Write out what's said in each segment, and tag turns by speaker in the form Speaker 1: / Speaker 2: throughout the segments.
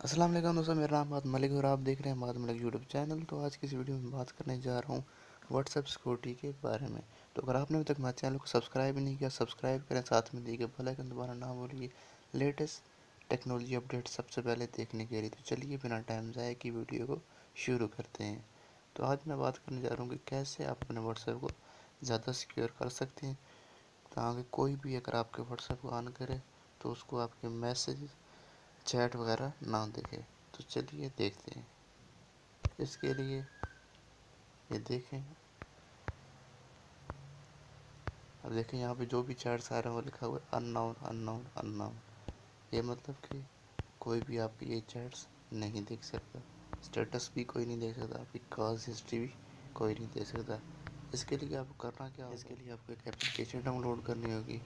Speaker 1: वालेकुम दोस्तों, मेरा नाम बात मलिक और आप देख रहे हैं बात मलिक यूट्यूब चैनल। तो आज की इस वीडियो में बात करने जा रहा हूँ व्हाट्सएप सिक्योरिटी के बारे में। तो अगर आपने अभी तक हमारे चैनल को सब्सक्राइब नहीं किया सब्सक्राइब करें, साथ में दिए गए बेल आइकन दोबारा ना भूलिए। लेटेस्ट टेक्नोलॉजी अपडेट सबसे पहले देखने के लिए। तो चलिए बिना टाइम ज़ाय की वीडियो को शुरू करते हैं। तो आज मैं बात करने जा रहा हूँ कि कैसे आप अपने व्हाट्सएप को ज़्यादा सिक्योर कर सकते हैं। ताकि कोई भी अगर आपके व्हाट्सएप को ऑन करे तो उसको आपके मैसेज चैट वगैरह ना दिखे। तो चलिए देखते हैं। इसके लिए ये देखें। अब देखें, यहाँ पे जो भी चैट्स आ रहे हैं, वो लिखा हुआ है अननाउन अननाउन अननाउन ये मतलब कि कोई भी आपकी ये चैट्स नहीं देख सकता। स्टेटस भी कोई नहीं देख सकता आपकी कॉल्स हिस्ट्री भी कोई नहीं देख सकता। इसके लिए आपको करना क्या इसके लिए आपको एक एप्लीकेशन डाउनलोड करनी होगी।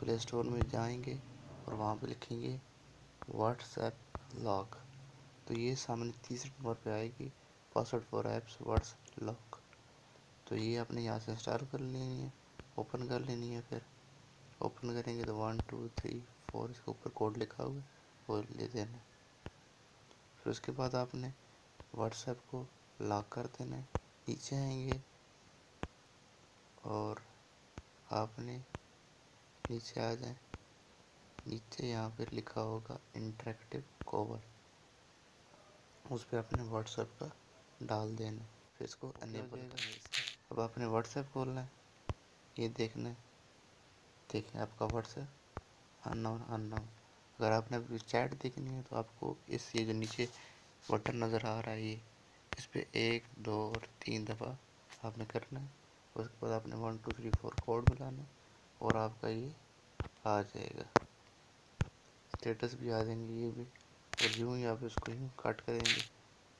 Speaker 1: प्ले स्टोर में जाएँगे और वहाँ पे लिखेंगे व्हाट्सएप लॉक तो ये सामने तीसरे नंबर पे आएगी password for apps whats lock तो ये आपने यहाँ से इंस्टॉल कर लेनी है ओपन कर लेनी है फिर। ओपन करेंगे तो वन टू थ्री फोर इसके ऊपर कोड लिखा हुआ है, वो ले देना फिर उसके बाद आपने व्हाट्सएप को लॉक कर देना है, नीचे आएँगे और आपने नीचे आ जाए। नीचे यहाँ पर लिखा होगा इंटरेक्टिव कोवर उस पर अपने व्हाट्सएप का डाल देना फिर इसको अनेबल अब आपने व्हाट्सएप खोलना है ये देखना है। देखें आपका व्हाट्सएप अननाउन अननाउन अगर आपने चैट देखनी है तो आपको इस ये जो नीचे बटन नज़र आ रहा है ये इस पर एक दो और तीन दफ़ा आपने करना है। उसके बाद आपने one two three four code मिलाना और आपका ये आ जाएगा। स्टेटस भी आ जाएँगे ये भी। और यूँ ही आप इसको यूँ कट करेंगे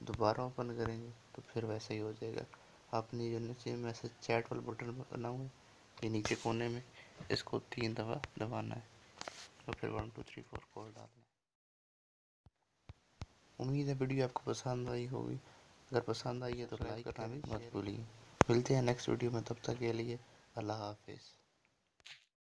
Speaker 1: दोबारा ओपन करेंगे तो फिर वैसा ही हो जाएगा। आपने जो नीचे मैसेज चैट वाला बटन बना हुआ है ये नीचे कोने में इसको तीन दफ़ा दबाना है। और फिर one two three four code डालना है। उम्मीद है वीडियो आपको पसंद आई होगी। अगर पसंद आई है तो लाइक करना भी मत भूलिए। मिलते हैं नेक्स्ट वीडियो में तब तक के लिए अल्लाह हाफिज़।